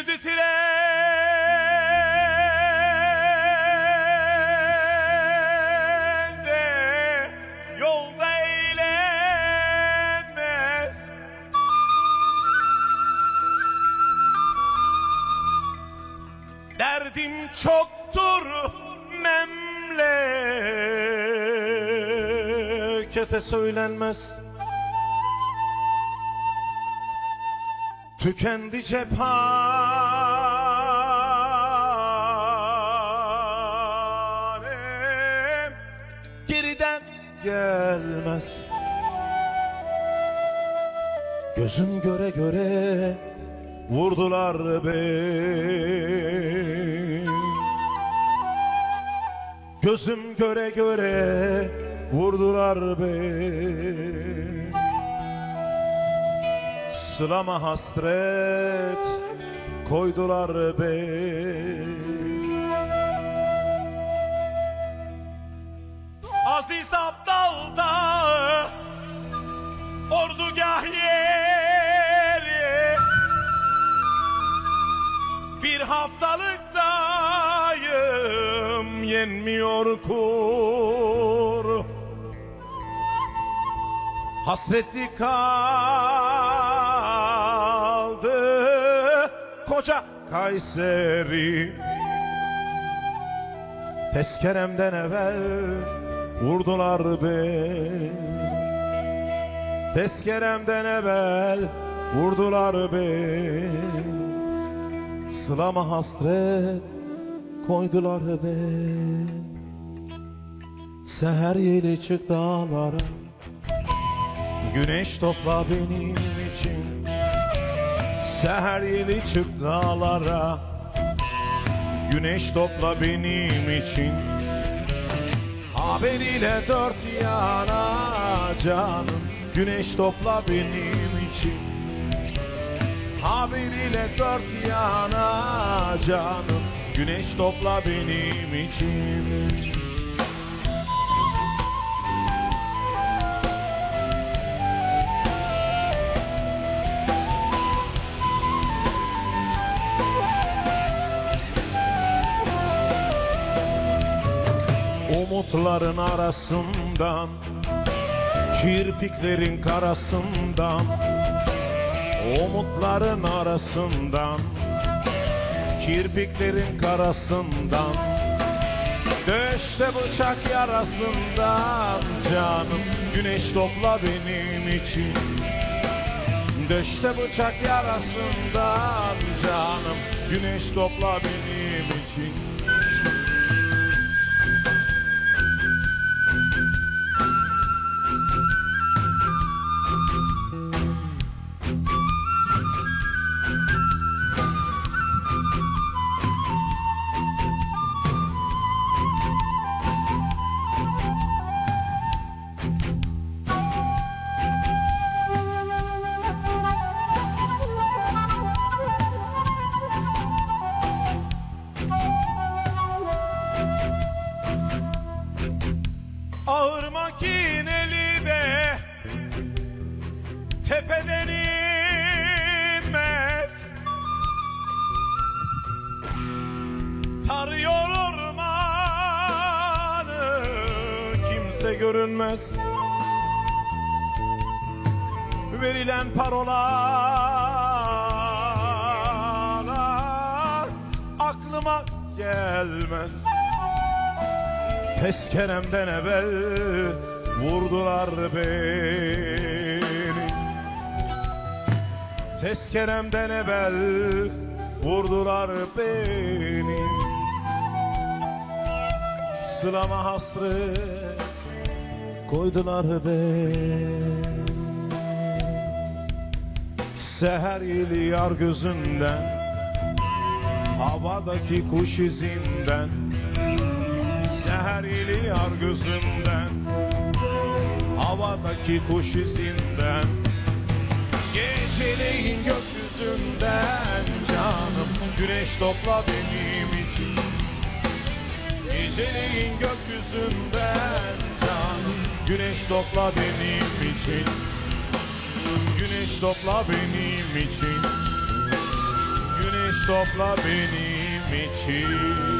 Sürdü tren de Derdim çoktur memlekete söylenmez Tükendi cephanem Geriden gelmez. Gözüm göre göre vurdular beni. Gözüm göre göre vurdular beni Sılama hasret koydular beni Aziz Abdal Dağı Ordugah yeri Bir haftalıktayım yenmiyor kur. Hasretli kaldı koca Kayseri. Tezkeremden evvel vurdular beni. Tezkeremden evvel vurdular beni. Sılama hasret koydular beni. Seher yeli çık dağlara. Güneş topla benim için Seher yeli çık dağlara Güneş topla benim için. Haberiyle dört yana canım. Güneş topla benim için. Haberiyle dört yana canım. Güneş topla benim için Umutların arasından Kirpiklerin karasından Umutların arasından Kirpiklerin karasından Döşte bıçak yarasından Canım güneş topla benim için. Döşte bıçak yarasından Canım güneş topla benim için tepeden inmez Tarıyor ormanı kimse görünmez. Verilen parolalar aklıma gelmez. Tezkeremden evvel vurdular beni Tezkeremden evvel vurdular beni. Sılama hasret koydular beni. Seher ili yar gözünden Havadaki kuş izinden. Seher ili yar gözümden Havadaki kuş izinden Geceleyin gökyüzünden Canım güneş topla benim için. Geceleyin gökyüzünden Canım güneş topla benim için. Güneş topla benim için. Güneş topla benim için